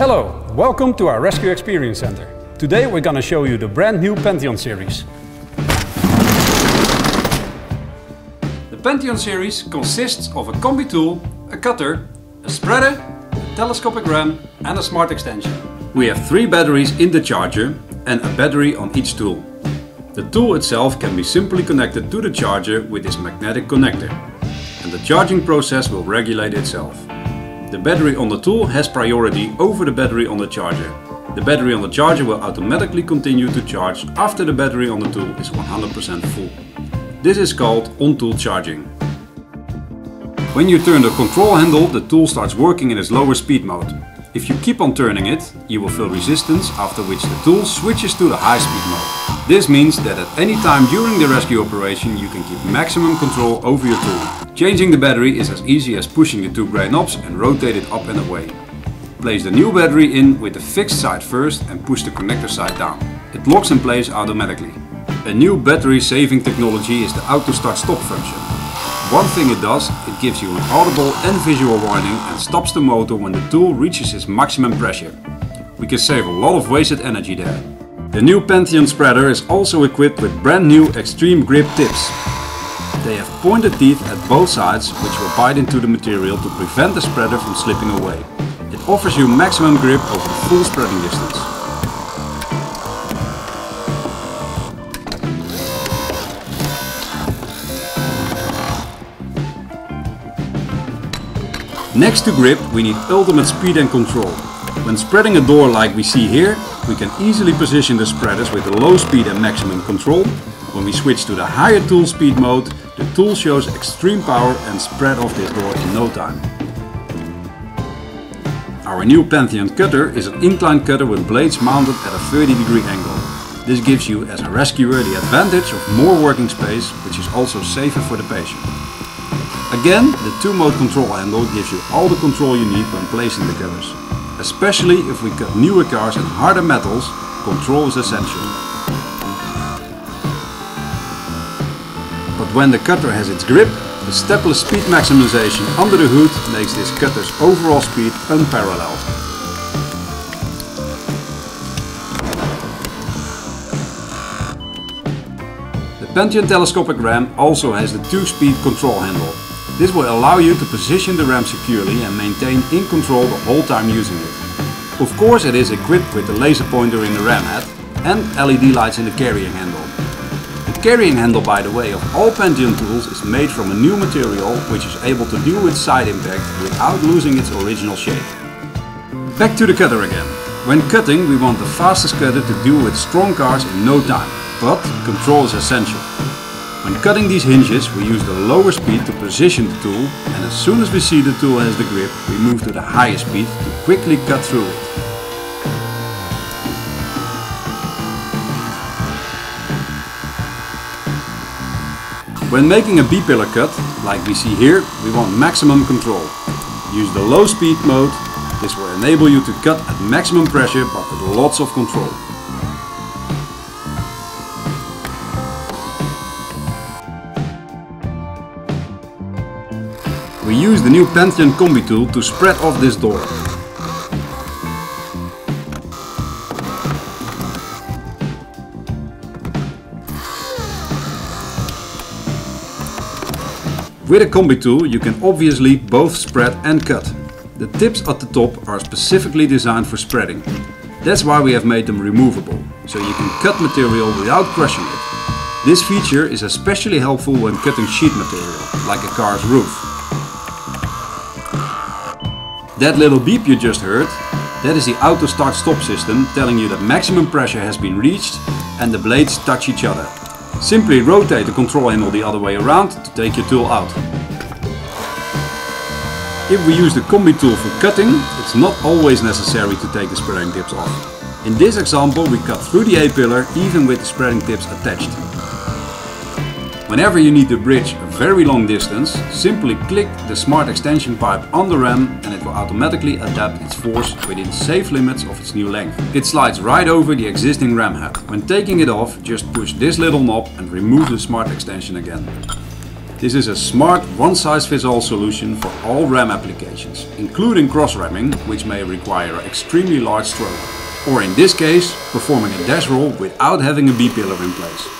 Hello, welcome to our Rescue Experience Center. Today we're gonna show you the brand new Pentheon series. The Pentheon series consists of a combi tool, a cutter, a spreader, a telescopic ram and a smart extension. We have three batteries in the charger and a battery on each tool. The tool itself can be simply connected to the charger with this magnetic connector and the charging process will regulate itself. The battery on the tool has priority over the battery on the charger. The battery on the charger will automatically continue to charge after the battery on the tool is 100% full. This is called on-tool charging. When you turn the control handle, the tool starts working in its lower speed mode. If you keep on turning it, you will feel resistance after which the tool switches to the high speed mode. This means that at any time during the rescue operation you can keep maximum control over your tool. Changing the battery is as easy as pushing the two grey knobs and rotate it up and away. Place the new battery in with the fixed side first and push the connector side down. It locks in place automatically. A new battery saving technology is the auto start stop function. One thing it does, it gives you an audible and visual warning and stops the motor when the tool reaches its maximum pressure. We can save a lot of wasted energy there. The new Pentheon spreader is also equipped with brand new extreme grip tips. They have pointed teeth at both sides which will bite into the material to prevent the spreader from slipping away. It offers you maximum grip over the full spreading distance. Next to grip, we need ultimate speed and control. When spreading a door like we see here, we can easily position the spreaders with low speed and maximum control. When we switch to the higher tool speed mode, the tool shows extreme power and spread off this door in no time. Our new Pentheon cutter is an incline cutter with blades mounted at a 30 degree angle. This gives you as a rescuer the advantage of more working space, which is also safer for the patient. Again, the two-mode control handle gives you all the control you need when placing the cutters. Especially if we cut newer cars and harder metals, control is essential. But when the cutter has its grip, the stepless speed maximization under the hood makes this cutter's overall speed unparalleled. The Pentheon telescopic ram also has the two-speed control handle. This will allow you to position the ram securely and maintain in control the whole time using it. Of course it is equipped with the laser pointer in the ram head and LED lights in the carrying handle. The carrying handle by the way of all Pentheon tools is made from a new material which is able to deal with side impact without losing its original shape. Back to the cutter again. When cutting we want the fastest cutter to deal with strong cars in no time, but control is essential. When cutting these hinges we use the lower speed to position the tool and as soon as we see the tool has the grip we move to the higher speed to quickly cut through it. When making a B-pillar cut, like we see here, we want maximum control. Use the low speed mode, this will enable you to cut at maximum pressure but with lots of control. We use the new Pentheon Combi tool to spread off this door. With a combi tool you can obviously both spread and cut. The tips at the top are specifically designed for spreading. That's why we have made them removable, so you can cut material without crushing it. This feature is especially helpful when cutting sheet material, like a car's roof. That little beep you just heard, that is the auto start stop system telling you that maximum pressure has been reached and the blades touch each other. Simply rotate the control handle the other way around to take your tool out. If we use the combi tool for cutting, it's not always necessary to take the spreading tips off. In this example we cut through the A-pillar even with the spreading tips attached. Whenever you need to bridge a very long distance, simply click the smart extension pipe on the ram and it will automatically adapt its force within safe limits of its new length. It slides right over the existing ram head. When taking it off, just push this little knob and remove the smart extension again. This is a smart one-size-fits-all solution for all RAM applications, including cross-ramming, which may require extremely large stroke, or in this case, performing a dash roll without having a B-pillar in place.